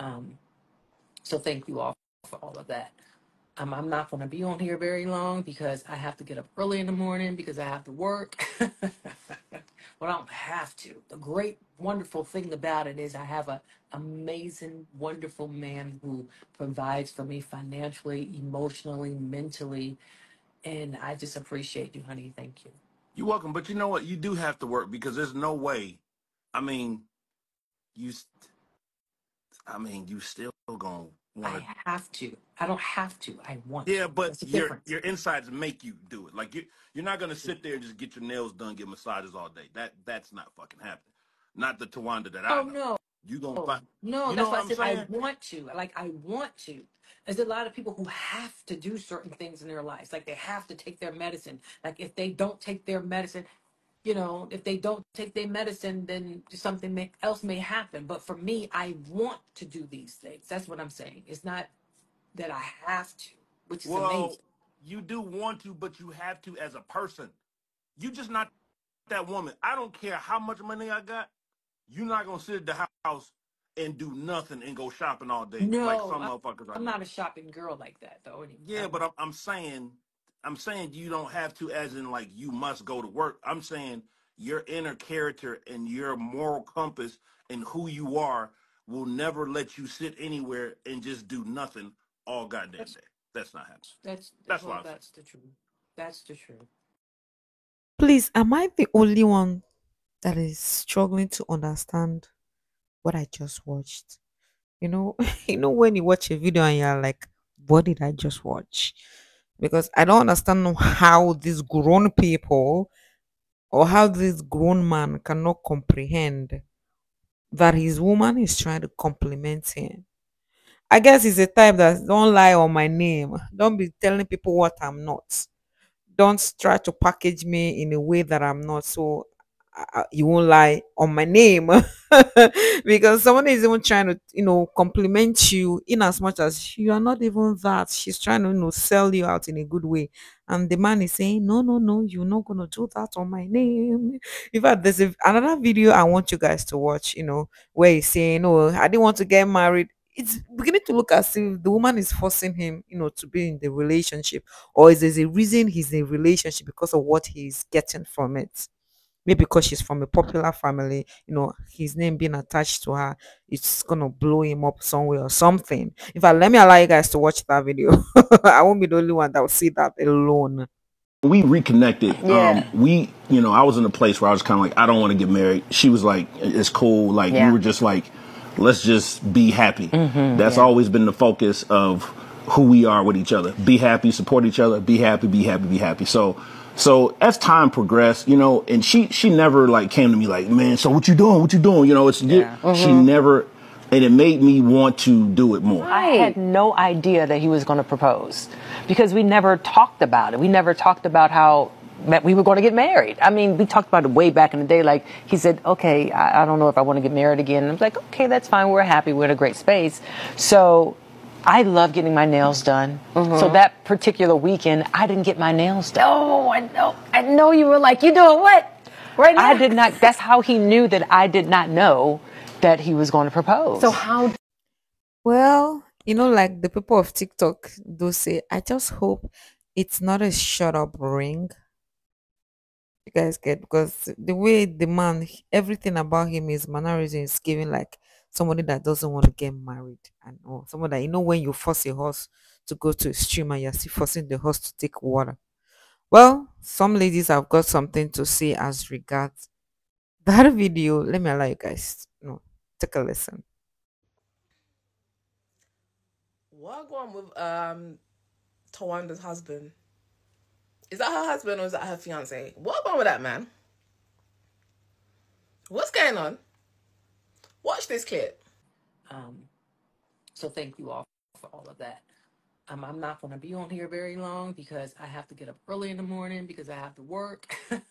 Um, so thank you all for all of that. Um, I'm not going to be on here very long because I have to get up early in the morning because I have to work. well, I don't have to. The great, wonderful thing about it is I have a amazing, wonderful man who provides for me financially, emotionally, mentally, and I just appreciate you, honey. Thank you. You're welcome, but you know what? You do have to work because there's no way. I mean, you. st- I mean, you still gonna want I have to. I don't have to. I want Yeah, to. but your difference. your insides make you do it. Like you, you're not gonna sit there and just get your nails done, get massages all day. That that's not fucking happening. Not the Towanda that oh, I Oh know. no. You gonna oh, find. no, You that's why I said I want to. Like I want to. There's a lot of people who have to do certain things in their lives. Like they have to take their medicine. Like if they don't take their medicine, you know, if they don't take their medicine, then something may, else may happen. But for me, I want to do these things. That's what I'm saying. It's not that I have to, which is Well, amazing. you do want to, but you have to as a person. You just not that woman. I don't care how much money I got. You're not gonna sit at the house and do nothing and go shopping all day like No, some I, motherfuckers I I'm know. not a shopping girl like that though. Yeah, I'm but. I'm, I'm saying, I'm saying you don't have to, as in like you must go to work. I'm saying your inner character and your moral compass and who you are will never let you sit anywhere and just do nothing all goddamn That's day. That's not happening. that's That's what well, I'm saying. that's the truth. That's the truth. Please, am I the only one that is struggling to understand what I just watched? You know, you know when you watch a video and you're like, what did I just watch? Because I don't understand how these grown people or how this grown man cannot comprehend that his woman is trying to compliment him. I guess he's a type that don't lie on my name. Don't be telling people what I'm not. Don't try to package me in a way that I'm not. So uh, you won't lie on my name because someone is even trying to, you know, compliment you in as much as you are not even that. She's trying to, you know, sell you out in a good way. And the man is saying, no, no, no, you're not to do that on my name. In fact, there's a, another video I want you guys to watch, you know, where he's saying, oh, I didn't want to get married. It's beginning to look as if the woman is forcing him, you know, to be in the relationship, or is there a reason he's in a relationship because of what he's getting from it? Maybe because she's from a popular family, you know, his name being attached to her, it's gonna blow him up somewhere or something. In fact, let me allow you guys to watch that video. I won't be the only one that will see that alone. we reconnected. Yeah. Um, we, you know, I was in a place where I was kind of like, I don't want to get married. She was like, it's cool. Like Yeah. we were just like, let's just be happy. That's always been the focus of who we are with each other. Be happy, support each other. Be happy, be happy, be happy. So, so as time progressed, you know, and she she never like came to me like, man, so what you doing? What you doing? You know, it's Yeah. she mm-hmm. never, and it made me want to do it more. I had no idea that he was going to propose because we never talked about it. We never talked about how that we were going to get married. I mean, we talked about it way back in the day. Like he said, okay, I, I don't know if I want to get married again. And I was like, okay, that's fine. We're happy. We're in a great space. So I love getting my nails done. So mm-hmm. that particular weekend, I didn't get my nails done. Oh, I know. I know you were like, you doing what? Right now? I did not. That's how he knew that I did not know that he was going to propose. So how Well, you know, like the people of TikTok do say, I just hope it's not a shut up ring. You guys get because the way the man, everything about him, his mannerism is giving like somebody that doesn't want to get married and or someone that you know when you force a horse to go to a stream and you're still forcing the horse to take water. Well, some ladies have got something to say as regards that video. Let me allow you guys, know, take a listen. What going with um Towanda's husband? Is that her husband or is that her fiance? What going with that man? What's going on? Watch this clip. Um, so thank you all for all of that. Um, I'm not going to be on here very long because I have to get up early in the morning because I have to work. well,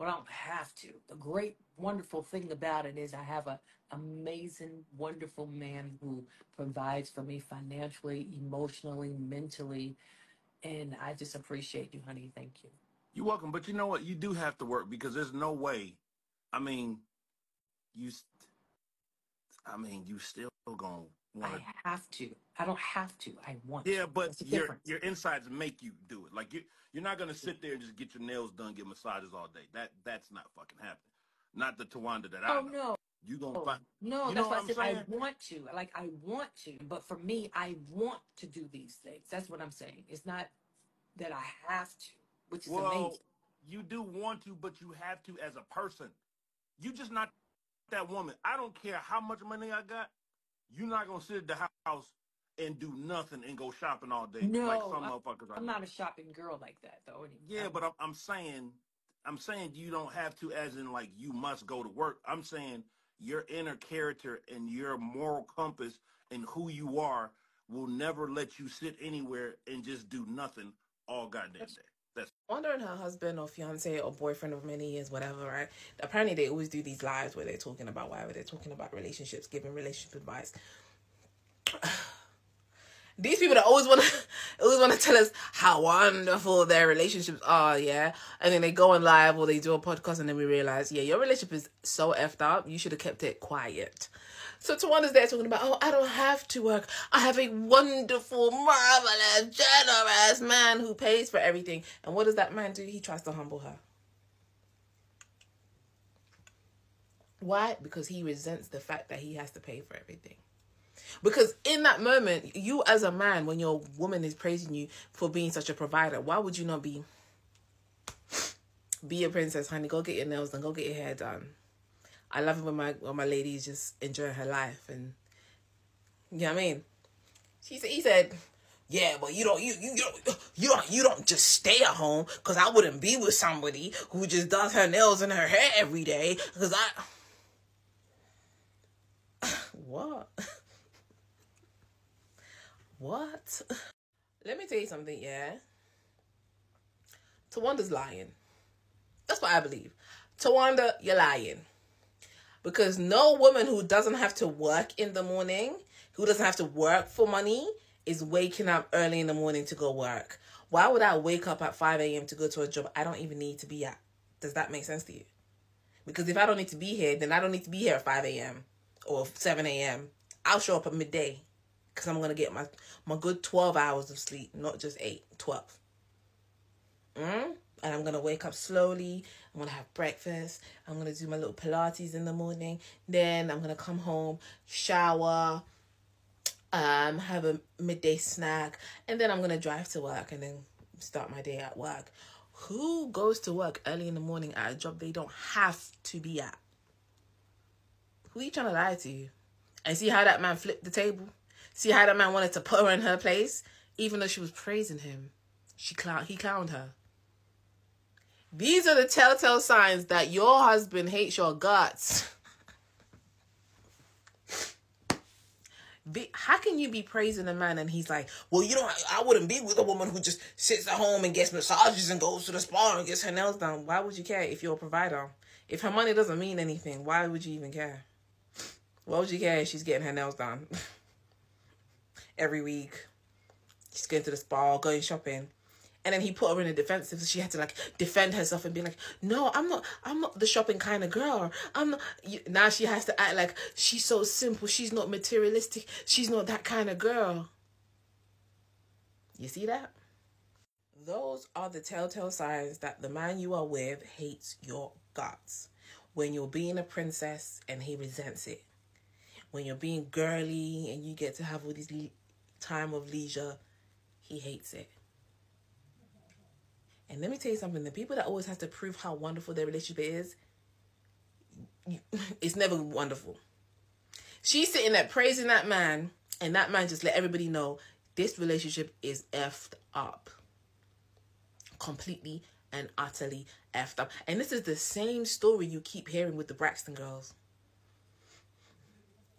I don't have to. The great, wonderful thing about it is I have an amazing, wonderful man who provides for me financially, emotionally, mentally, and I just appreciate you, honey. Thank you. You're welcome, but you know what? You do have to work because there's no way. I mean, you. I mean, you still gonna I want to. have to. I don't have to. I want Yeah, to. but your difference. your insides make you do it. Like you, you're not gonna sit there and just get your nails done, get massages all day. That that's not fucking happening. Not the Towanda that I Oh know. no. You gonna find. No, that's why I said I want to. Like I want to, but for me, I want to do these things. That's what I'm saying. It's not that I have to, which is Well, amazing. you do want to, but you have to as a person. You just not that woman. I don't care how much money I got. You're not gonna sit at the house and do nothing and go shopping all day like No, some I- motherfuckers. I'm not a shopping girl like that though. Yeah, I'm- but I'm, I'm saying, I'm saying you don't have to, as in like you must go to work. I'm saying your inner character and your moral compass and who you are will never let you sit anywhere and just do nothing all goddamn day. That's wondering her husband or fiance or boyfriend of many years, whatever, right? Apparently, they always do these lives where they're talking about whatever they're talking about relationships, giving relationship advice. These people that always want to, always want to tell us how wonderful their relationships are, yeah. And then they go on live or they do a podcast, and then we realize, yeah, your relationship is so effed up. You should have kept it quiet. So Towanda's there talking about, oh, I don't have to work. I have a wonderful, marvelous, generous man who pays for everything. And what does that man do? He tries to humble her. Why? Because he resents the fact that he has to pay for everything. Because in that moment, you as a man, when your woman is praising you for being such a provider, why would you not be be a princess, honey? Go get your nails done, go get your hair done. I love it when my when my lady is just enjoying her life and you know what I mean? She said he said, Yeah, but you don't you you, you don't you don't you don't just stay at home because I wouldn't be with somebody who just does her nails and her hair every day because I what? What? Let me tell you something, yeah. Towanda's lying. That's what I believe. Towanda, you're lying. Because no woman who doesn't have to work in the morning, who doesn't have to work for money, is waking up early in the morning to go work. Why would I wake up at 5 a.m. to go to a job I don't even need to be at? Does that make sense to you? Because if I don't need to be here, then I don't need to be here at 5 a.m. or 7 a.m. I'll show up at midday because I'm going to get my, my good 12 hours of sleep, not just 8, 12. Mm? And I'm to wake up slowly. I'm to have breakfast. I'm to do my little Pilates in the morning. Then I'm to come home, shower, um, have a midday snack. And then I'm to drive to work and then start my day at work. Who goes to work early in the morning at a job they don't have to be at? Who are you trying to lie to? And see how that man flipped the table? See how that man wanted to put her in her place? Even though she was praising him, she clown he clowned her. These are the telltale signs that your husband hates your guts. The- How can you be praising a man and he's like, well, you don't, I wouldn't be with a woman who just sits at home and gets massages and goes to the spa and gets her nails done. Why would you care if you're a provider? If her money doesn't mean anything, why would you even care? Why would you care if she's getting her nails done every week? She's going to the spa, going shopping. And then he put her in a defensive, so she had to like defend herself and be like, "No, I'm not. I'm not the shopping kind of girl. I'm not." Now she has to act like she's so simple. She's not materialistic. She's not that kind of girl. You see that? Those are the telltale signs that the man you are with hates your guts. When you're being a princess and he resents it. When you're being girly and you get to have all this time of leisure, he hates it. And let me tell you something: the people that always have to prove how wonderful their relationship is, it's never wonderful. She's sitting there praising that man, and that man just let everybody know this relationship is effed up, completely and utterly effed up. And this is the same story you keep hearing with the Braxton girls.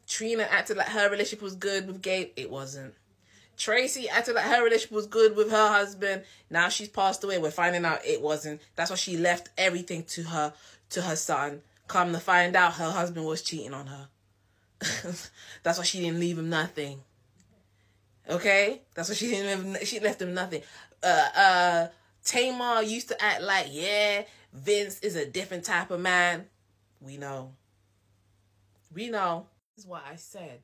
Trina acted like her relationship was good with Gabe. It wasn't. Traci acted like her relationship was good with her husband. Now she's passed away. We're finding out it wasn't. That's why she left everything to her to her son. Come to find out her husband was cheating on her. That's why she didn't leave him nothing. Okay? That's why she didn't leave, she left him nothing. Uh uh Tamar used to act like, yeah, Vince is a different type of man. We know. We know. is what I said.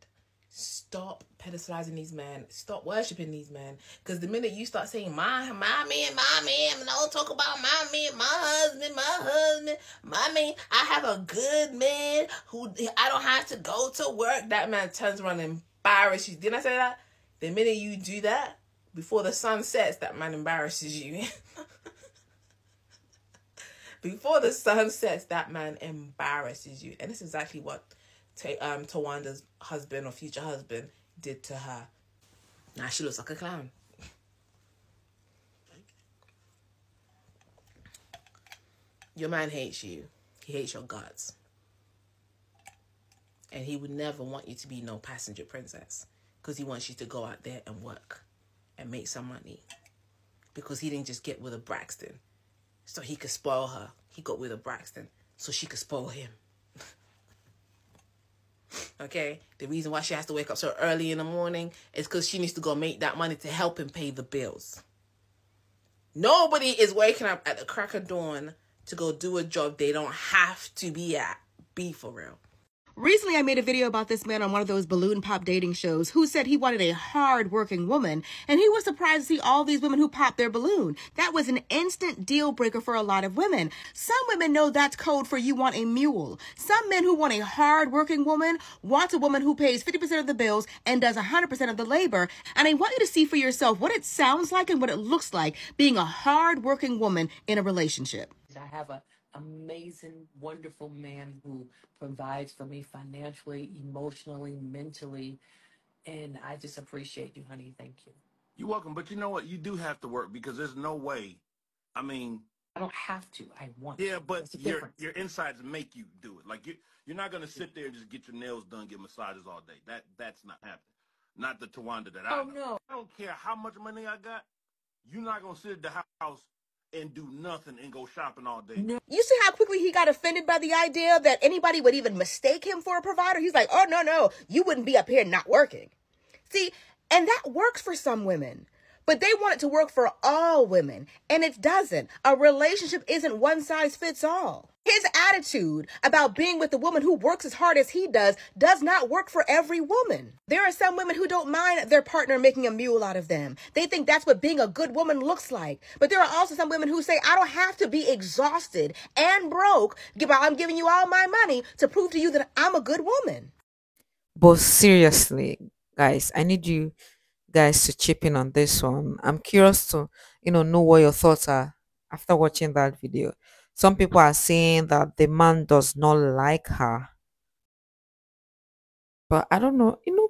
Stop pedestalizing these men. Stop worshiping these men. Because the minute you start saying my my man, my man, don't talk about my man, my husband, my husband, my man. I have a good man who I don't have to go to work. That man turns around and embarrasses you. Didn't I say that? The minute you do that, before the sun sets, that man embarrasses you. before the sun sets, that man embarrasses you. And this is exactly what Ta- um, Towanda's husband or future husband did to her. Now she looks like a clown. Your man hates you. He hates your guts. And he would never want you to be no passenger princess because he wants you to go out there and work and make some money. Because he didn't just get with a Braxton so he could spoil her. He got with a Braxton so she could spoil him. Okay? The reason why she has to wake up so early in the morning is because she needs to go make that money to help him pay the bills. Nobody is waking up at the crack of dawn to go do a job they don't have to be at. Be for real. Recently, I made a video about this man on one of those balloon pop dating shows who said he wanted a hard working woman, and he was surprised to see all these women who popped their balloon. That was an instant deal breaker for a lot of women. Some women know that's code for you want a mule. Some men who want a hard working woman want a woman who pays 50% of the bills and does 100% of the labor. And I want you to see for yourself what it sounds like and what it looks like being a hard working woman in a relationship. I have a amazing, wonderful man who provides for me financially, emotionally, mentally. And I just appreciate you, honey. Thank you. You're welcome, but you know what? You do have to work because there's no way. I mean, I don't have to. I want yeah, but your difference. your insides make you do it. Like you, you're not gonna sit there and just get your nails done, get massages all day. That that's not happening. Not the Towanda that I Oh, know. no. I don't care how much money I got. You're not gonna sit at the house and do nothing and go shopping all day. You see how quickly he got offended by the idea that anybody would even mistake him for a provider? He's like, oh, no, no, you wouldn't be up here not working. See, and that works for some women. But they want it to work for all women, and it doesn't. A relationship isn't one size fits all. His attitude about being with a woman who works as hard as he does does not work for every woman. There are some women who don't mind their partner making a mule out of them. They think that's what being a good woman looks like. But there are also some women who say, I don't have to be exhausted and broke. I'm giving you all my money to prove to you that I'm a good woman. But seriously, guys, I need you guys to chip in on this one. I'm curious to, you know, know what your thoughts are after watching that video. Some people are saying that the man does not like her. But I don't know, you know,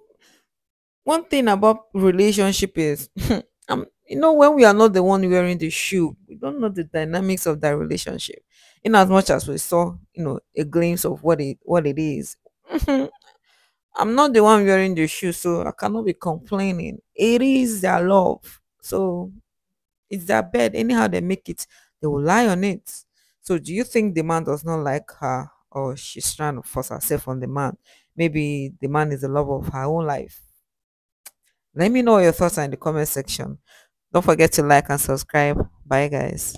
one thing about relationship is um, you know, when we are not the one wearing the shoe, we don't know the dynamics of that relationship. In as much as we saw, you know, a glimpse of what it what it is. I'm not the one wearing the shoe, so I cannot be complaining. It is their love. So it's their bed. Anyhow they make it, they will lie on it. So do you think the man does not like her or she's trying to force herself on the man? Maybe the man is the love of her own life. Let me know your thoughts in the comment section. Don't forget to like and subscribe. Bye guys.